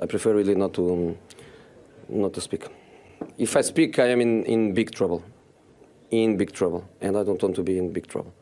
I prefer really not to um, not to speak. If I speak, I am in, in big trouble. In big trouble. And I don't want to be in big trouble.